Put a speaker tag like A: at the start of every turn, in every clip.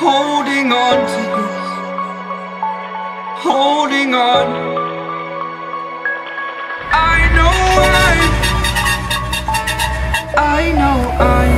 A: holding on to this, holding on. I know I, I know I.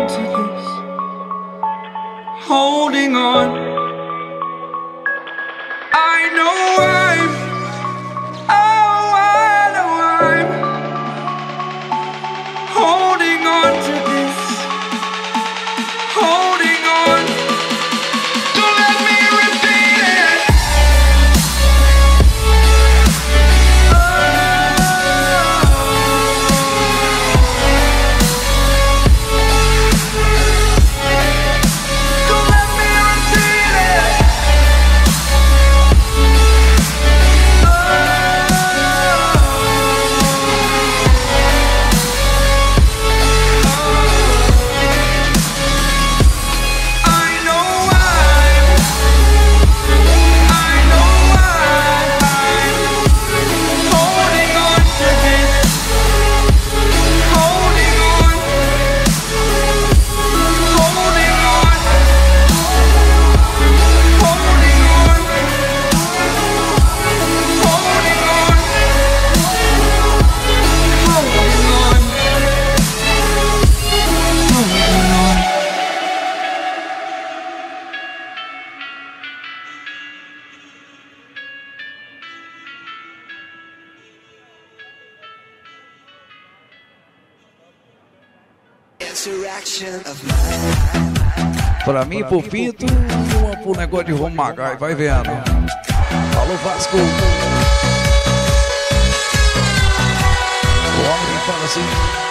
A: on to this, holding on. I know. I
B: Pra mim, pro Pinto uma pro negócio de Romagai, vai vendo. Alô Vasco. O homem fala assim.